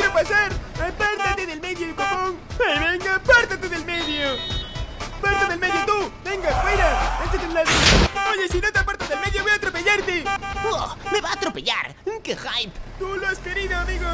medio quiero pasar. Apártate del medio, copón. Venga, apártate del medio. Apártate del medio tú. Venga, fuera. Este Échate un lado. Oye, si no te apartas del medio voy a atropellarte. Oh, ¡Me va a atropellar! ¡Qué hype! Tú lo has querido, amigo.